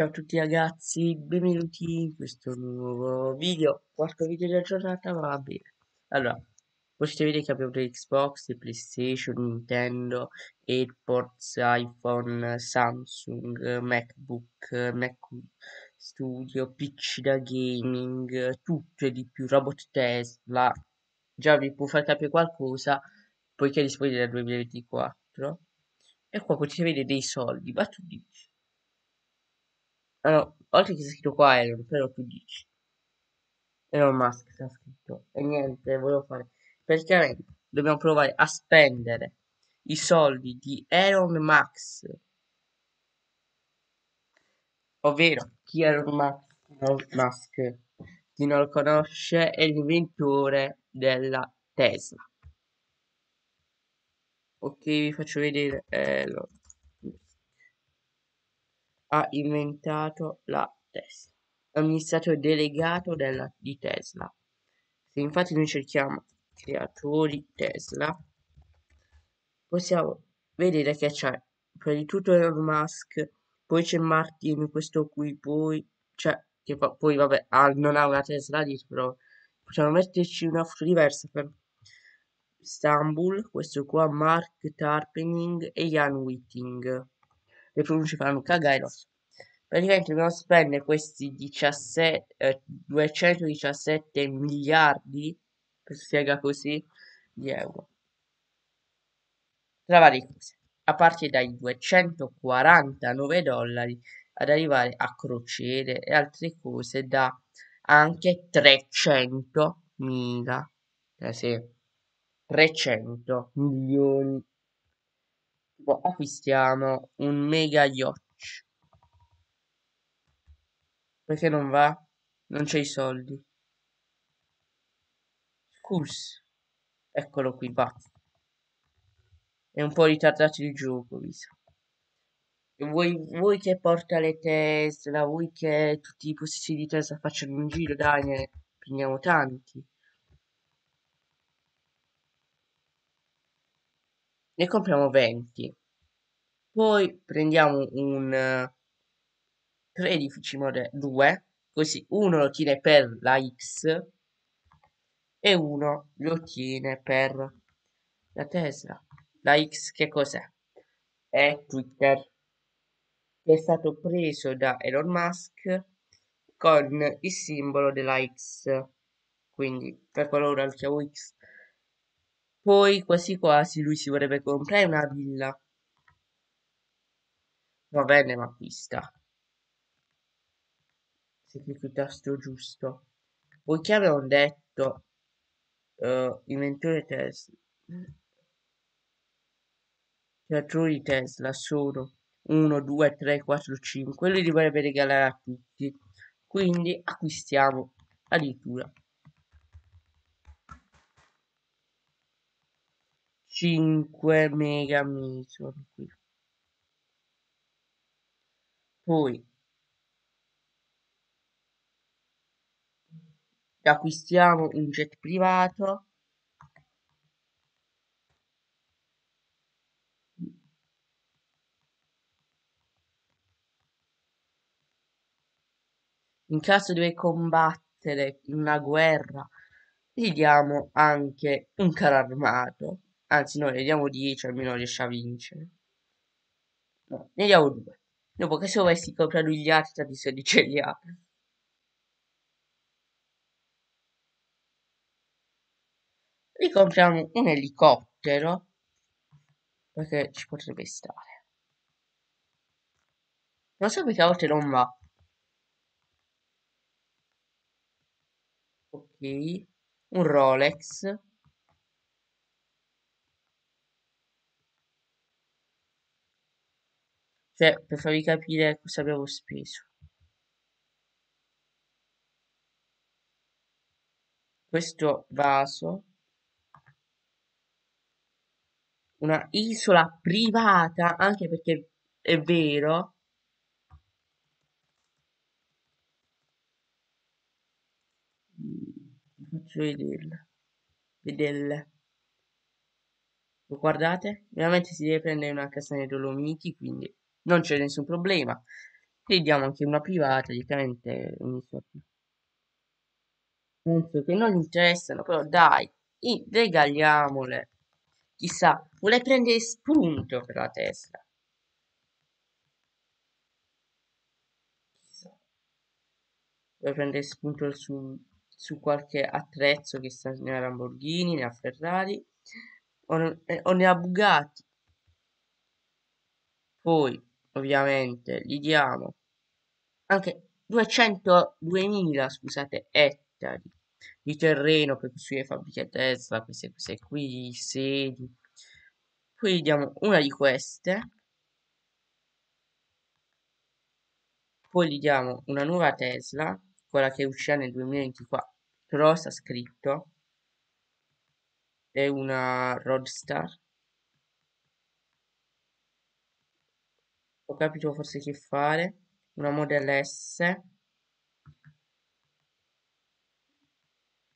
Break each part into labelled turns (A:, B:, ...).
A: Ciao a tutti ragazzi, benvenuti in questo nuovo video, quarto video della giornata, va bene. Allora, potete vedere che abbiamo Xbox, PlayStation, Nintendo, AirPods, iPhone, Samsung, MacBook, Mac Studio, PC da gaming, tutto e di più, robot Tesla. Già vi può far capire qualcosa, poiché è disponibile dal 2024. E qua potete vedere dei soldi, ma tu dici allora, oltre che sia scritto qua Elon, però tu dici. Elon Musk sta scritto. E niente, volevo fare. Praticamente dobbiamo provare a spendere i soldi di Elon Musk. Ovvero, chi è Elon Musk? Chi non lo conosce è l'inventore della Tesla. Ok, vi faccio vedere Elon ha inventato la Tesla, amministratore delegato della, di Tesla. Se infatti noi cerchiamo creatori Tesla, possiamo vedere che c'è prima di tutto Elon Musk, poi c'è Martin, questo qui, poi c'è che poi vabbè ah, non ha una Tesla dietro, però possiamo metterci una foto diversa per Istanbul, questo qua, Mark Tarpening e Jan Whitting le pronunce faranno cagare lo so. Praticamente dobbiamo spendere questi 17, eh, 217 miliardi, per spiega così, di euro. Tra varie cose. A partire dai 249 dollari ad arrivare a crociere e altre cose da anche 300 mila. Eh sì, 300 milioni tipo acquistiamo un mega yacht. Perché non va? non c'è i soldi. Scus eccolo qui va. È un po' ritardato il gioco visto vuoi, vuoi che porta le Tesla? Vuoi che tutti i posti di Tesla facciano un giro? Dai ne prendiamo tanti. Ne compriamo 20 poi prendiamo un 13 modello 2 così uno lo tiene per la X e uno lo tiene per la Tesla la X che cos'è? è Twitter che è stato preso da Elon Musk con il simbolo della X quindi per qualora lo chiamo X poi quasi quasi lui si vorrebbe comprare una villa. Va bene, ma acquista. Se clicco il tasto giusto. Poi che avevano detto uh, inventore Tesla. Creatori Tesla sono 1, 2, 3, 4, 5. Lui li vorrebbe regalare a tutti. Quindi acquistiamo addirittura 5 mega qui poi acquistiamo un jet privato in caso di combattere una guerra gli diamo anche un carro armato Anzi, no, ne diamo 10, almeno riesce a vincere. No, ne diamo 2. Dopo che se dovessi comprare gli altri, soldi ce li ha. Ricompriamo un elicottero. Perché ci potrebbe stare. Non so perché a volte non va. Ok. Un Rolex. Cioè, per farvi capire cosa abbiamo speso. Questo vaso. Una isola privata, anche perché è vero. Vi faccio vederla. Vederle. Lo guardate? Veramente si deve prendere una casa nei Dolomiti, quindi non c'è nessun problema. Gli diamo anche una privata, direttamente penso che non gli interessano, però dai, regaliamole. Chissà, vuole prendere spunto per la Tesla. Chissà. Vuole prendere spunto su, su qualche attrezzo che sta nella Lamborghini, nella Ferrari o, eh, o nella Bugatti. Poi, ovviamente, gli diamo anche 200, 2000, scusate, ettari di terreno per costruire fabbriche Tesla, queste cose qui, sedi. Poi gli diamo una di queste. Poi gli diamo una nuova Tesla, quella che uscirà nel 2024, però sta scritto. È una Roadstar. Ho capito forse che fare. Una Model S.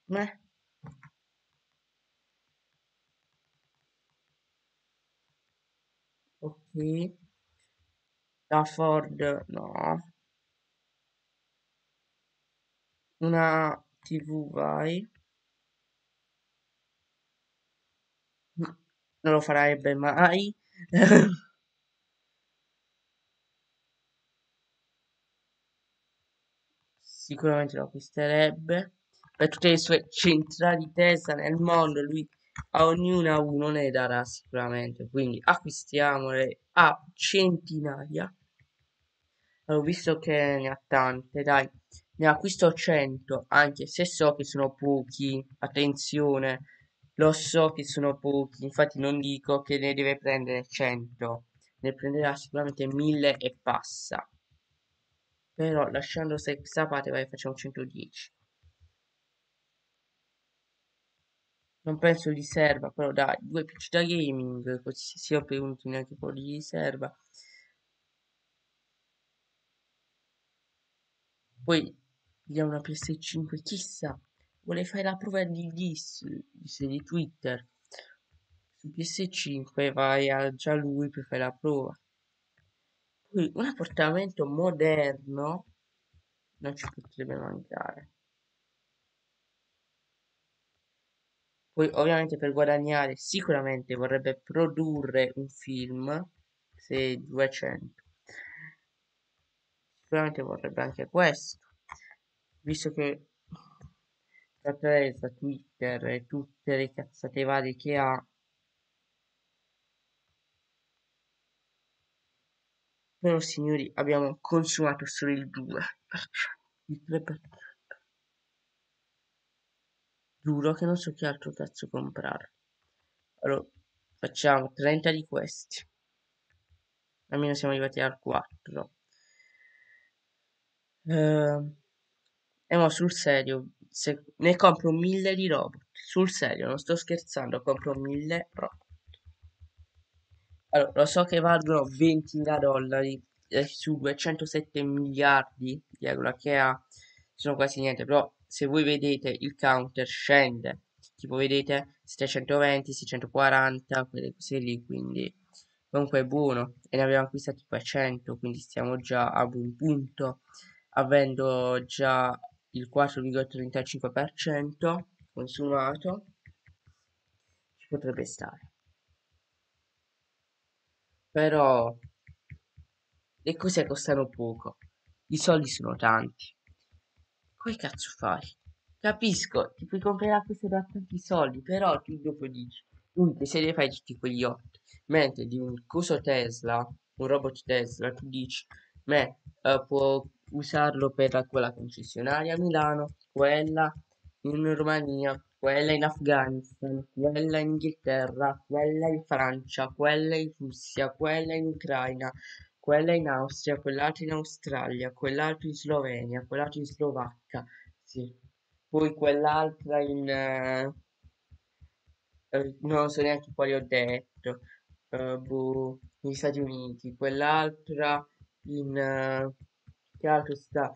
A: Meh. Ok. La Ford, no. Una TV, vai. Non lo farebbe mai. Sicuramente lo acquisterebbe. Per tutte le sue centrali Tesla nel mondo, lui a ognuna uno ne darà sicuramente, quindi acquistiamole a centinaia. Allora, visto che ne ha tante, dai, ne acquisto 100, anche se so che sono pochi, attenzione, lo so che sono pochi, infatti non dico che ne deve prendere 100, ne prenderà sicuramente 1000 e passa. Però lasciando questa parte, vai, facciamo 110. Non penso gli serva, però dai, due PC da gaming, così si è prevenuto neanche poi gli serva. Poi vediamo una PS5, chissà, vuole fare la prova di dis, di Twitter. Su PS5 vai a già lui per fare la prova. Poi un appartamento moderno non ci potrebbe mancare. Poi ovviamente per guadagnare sicuramente vorrebbe produrre un film, se 200. Sicuramente vorrebbe anche questo, visto che la Teresa, Twitter e tutte le cazzate varie che ha Però signori abbiamo consumato solo il 2%, il 3%. Giuro che non so che altro cazzo comprare. Allora, facciamo 30 di questi. Almeno siamo arrivati al 4. Uh, e mo sul serio, se ne compro 1000 di robot. Sul serio, non sto scherzando, compro 1000 robot. Allora, lo so che valgono 20.000 dollari eh, su 207 miliardi di euro che ha, sono quasi niente, però se voi vedete il counter scende, tipo vedete 720, 640, quelle cose lì, quindi comunque è buono e ne abbiamo acquistati 100, quindi stiamo già a buon punto, avendo già il 4,35% consumato, ci potrebbe stare. Però le cose costano poco, i soldi sono tanti. Come cazzo fai? Capisco, ti puoi comprare questo da tanti soldi, però tu dopo dici, lui che se ne fai tutti quegli 8, mentre di un coso Tesla, un robot Tesla, tu dici, me uh, può usarlo per quella concessionaria a Milano, quella in Romania, quella in Afghanistan, quella in Inghilterra, quella in Francia, quella in Russia, quella in Ucraina, quella in Austria, quell'altra in Australia, quell'altra in Slovenia, quell'altra in Slovacca, sì. Poi quell'altra in... Eh, eh, non so neanche quali ho detto, uh, boh, negli Stati Uniti, quell'altra in... Uh, che altro sta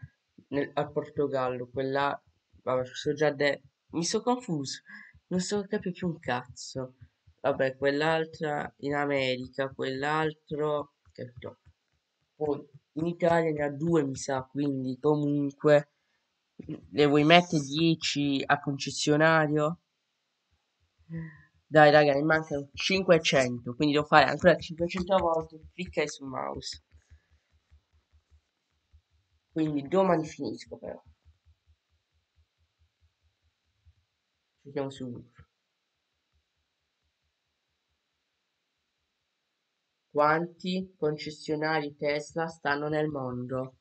A: nel, al Portogallo, quella... Vabbè, so già detto, mi sono confuso, non so capire più un cazzo. Vabbè, quell'altra in America, quell'altro... Che poi in Italia ne ha due mi sa, quindi comunque le vuoi mettere 10 a concessionario? Dai raga, mi mancano 500, quindi devo fare ancora 500 volte cliccare sul mouse. Quindi domani finisco però. Vediamo su Quanti concessionari Tesla stanno nel mondo?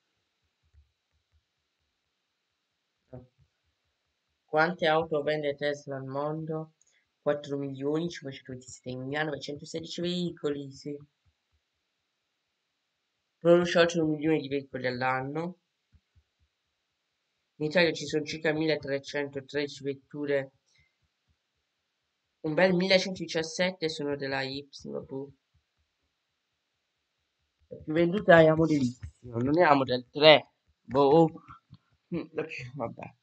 A: Quante auto vende Tesla al mondo? 4 milioni 527.916 veicoli, sì. Produce oltre un milione di veicoli all'anno. In Italia ci sono circa 1313 vetture. Un bel 1117 sono della Y, vabbè più venduta è Model Y, non è la Model 3. Boh. Mm, vabbè.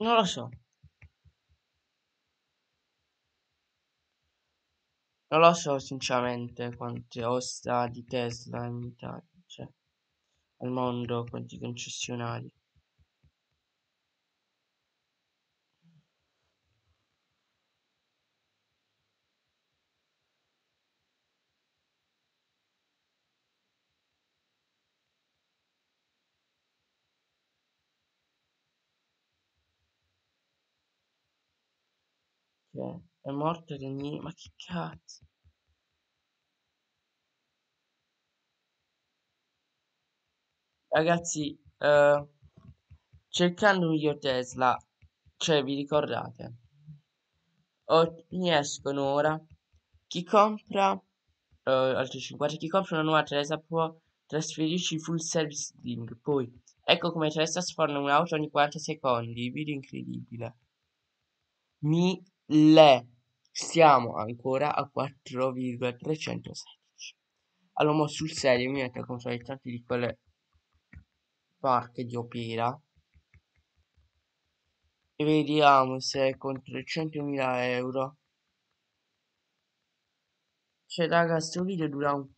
A: Non lo so. Non lo so sinceramente quante osta di Tesla in Italia, cioè al mondo, quanti concessionari. Cioè, è morto Renier, ma che cazzo? Ragazzi, eh, cercando miglior Tesla, cioè vi ricordate? O, mi escono ora. Chi compra uh, altri 50, chi compra una nuova Tesla può trasferirci full service link. Poi, ecco come Tesla sforna un'auto ogni 40 secondi. Video incredibile. Mi le siamo ancora a 4,316 allora sul serio mi metto a comprare tanti di quelle parche di opera e vediamo se con 300.000 euro cioè raga sto video dura un,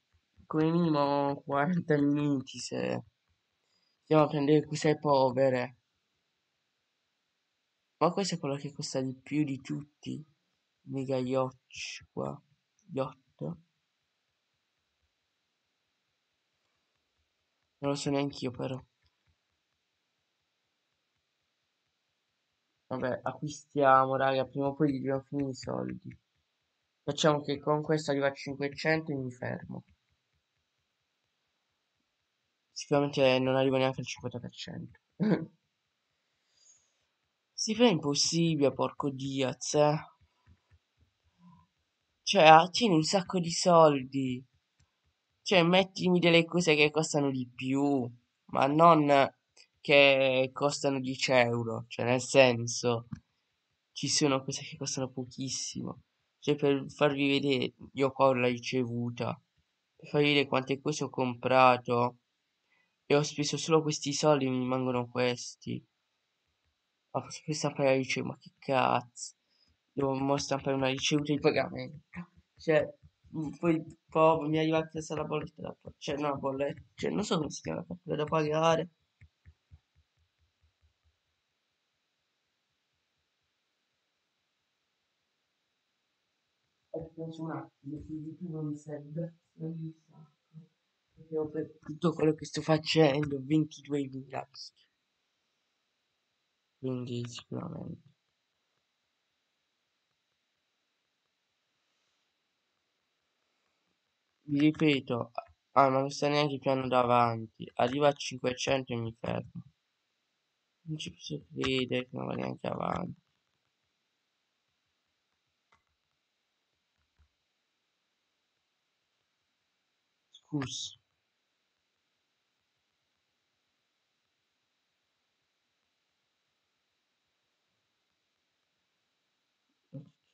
A: come minimo 40 minuti se andiamo a prendere cose povere ma questo è quello che costa di più di tutti. Mega yacht qua. Yacht. Non lo so neanche io però. Vabbè, acquistiamo, raga. Prima o poi dobbiamo finire i soldi. Facciamo che con questo arriva a 500 e mi fermo. Sicuramente non arrivo neanche al 50%. Si fa impossibile, porco Diaz, eh. Cioè, tieni un sacco di soldi. Cioè, mettimi delle cose che costano di più, ma non che costano 10 euro. Cioè, nel senso, ci sono cose che costano pochissimo. Cioè, per farvi vedere, io qua ho la ricevuta. Per farvi vedere quante cose ho comprato. E ho speso solo questi soldi, mi rimangono questi. Ma posso stampare la ricevuta? Ma che cazzo? Devo stampare una ricevuta di pagamento. Cioè, poi poi mi arriva a casa la bolletta da pagare. Cioè, no, bolletta. Cioè, non so come si chiama la fattura da pagare. Aspetta un attimo, non mi serve. Non mi. Perché per tutto quello che sto facendo, 22.000 quindi sicuramente. Vi ripeto ah ma non sta neanche piano davanti. Arriva a 500 e mi fermo. Non ci posso credere che non va neanche avanti. Scusa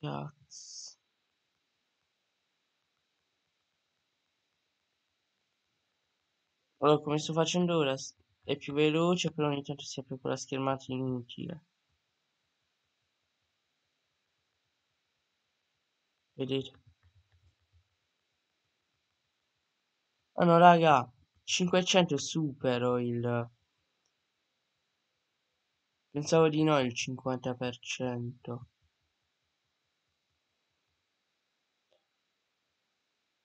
A: Cazzo. Allora, come sto facendo ora è più veloce, però ogni tanto si apre quella schermata inutile. Vedete? Ah no, raga, 500 supero il... Pensavo di no il 50%.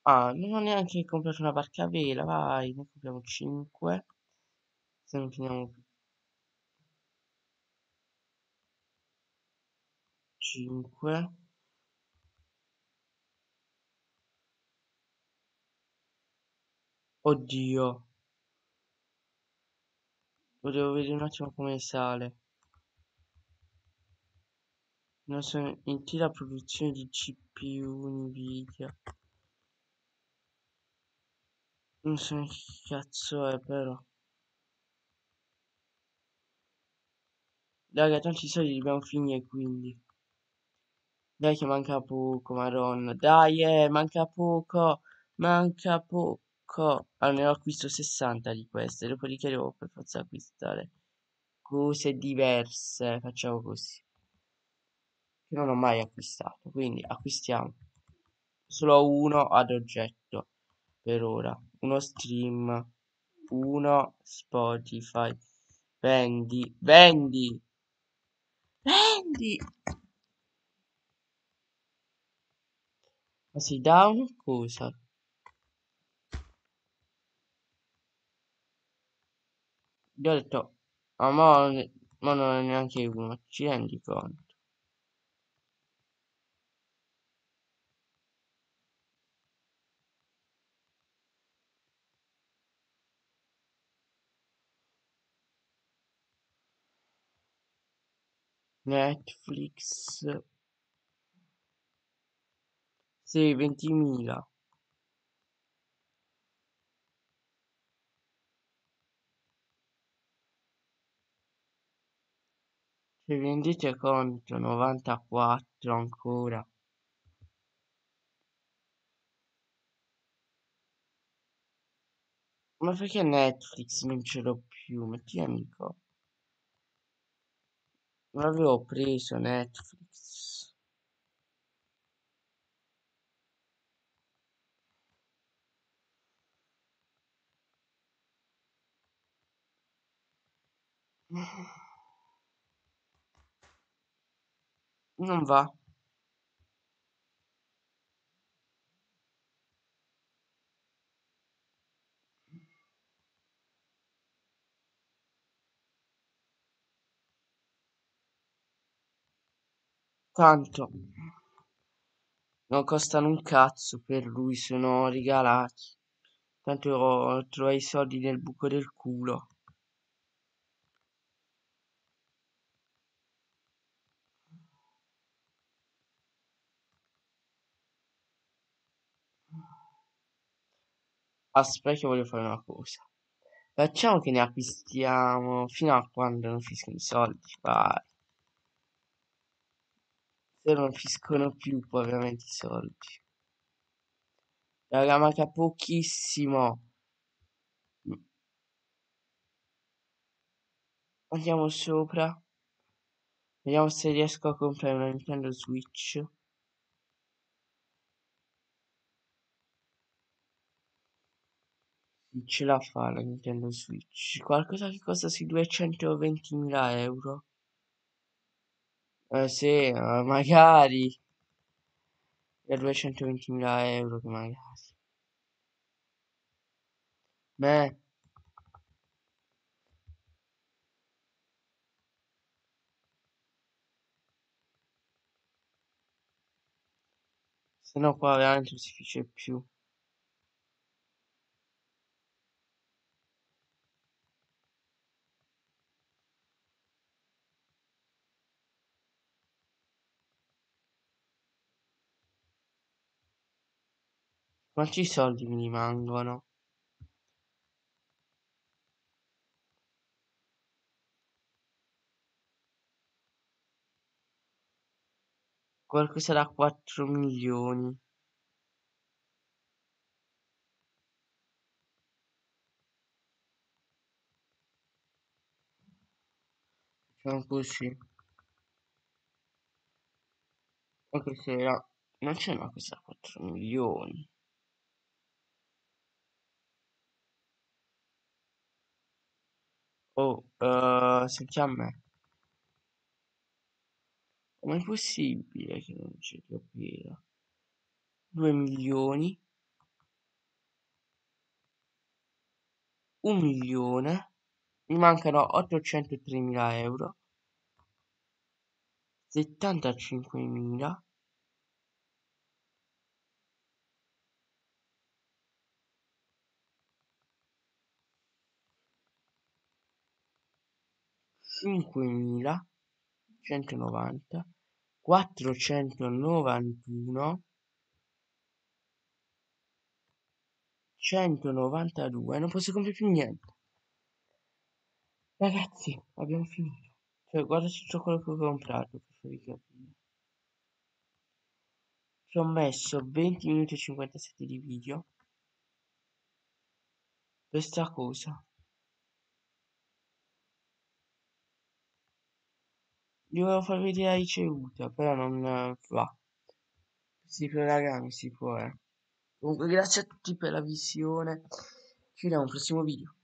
A: Ah, non ho neanche comprato una barca a vela, vai, ne compriamo 5. Se non finiamo più. 5. Oddio. Volevo vedere un attimo come sale. Non sono in tira produzione di CPU Nvidia. Non so che cazzo è però. Raga, tanti soldi li abbiamo finire quindi. Dai che manca poco, madonna. Dai, eh, manca poco. Manca poco. Ho acquisto 60 di queste. Dopodiché devo per forza acquistare cose diverse. Facciamo così. Che non ho mai acquistato. Quindi acquistiamo solo uno ad oggetto. Per ora. Uno stream. Uno Spotify. Vendi. Vendi. Vendi. Ma si dà una cosa. Io ho detto, ma, mo, ma non è neanche uno, ci rendi conto? Netflix. Sì, 20.000. Se vi rendete conto, 94 ancora. Ma perché Netflix non ce l'ho più? Metti amico. Non avevo preso Netflix. Non va. Tanto non costano un cazzo per lui, sono regalati. Tanto trovai i soldi nel buco del culo. Aspetta che voglio fare una cosa. Facciamo che ne acquistiamo fino a quando non finiscono i soldi. Vai. Se non finiscono più poi ovviamente i soldi. Raga, manca pochissimo. Andiamo sopra. Vediamo se riesco a comprare una Nintendo Switch. ce la fa la Nintendo Switch. Qualcosa che costa sui 220.000 euro. Eh sì, eh, magari. Per 220.000 euro che magari. Beh. Se no qua veramente non si finisce più. Quanti soldi mi rimangono? Qualcosa da 4 milioni. Facciamo così. Anche se era... non c'è una da 4 milioni. Oh, uh, sentiamo me. Com'è possibile che non c'è capito? 2 milioni. 1 milione. Mi mancano 803.000 euro. 75.000. Cinquemila centonovanta quattrocentonovantuno centonovantadue. Non posso comprare più niente. Ragazzi abbiamo finito. Cioè guarda tutto quello che ho comprato per farvi capire. Ci ho messo 20 minuti e 57 di video questa cosa vi volevo far vedere la ricevuta però non eh, va. Si può ragazzi si può eh. comunque grazie a tutti per la visione. Ci vediamo al prossimo video